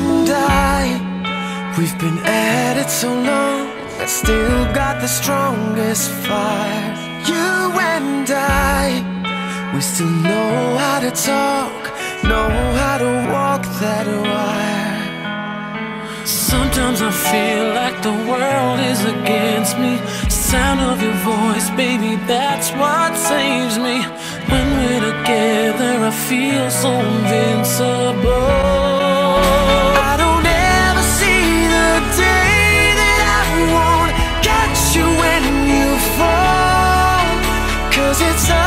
and I, we've been at it so long, I still got the strongest fire. You and I, we still know how to talk, know how to walk that wire. Sometimes I feel like the world is against me. Sound of your voice, baby, that's what saves me. When we're together, I feel so invincible. it's a.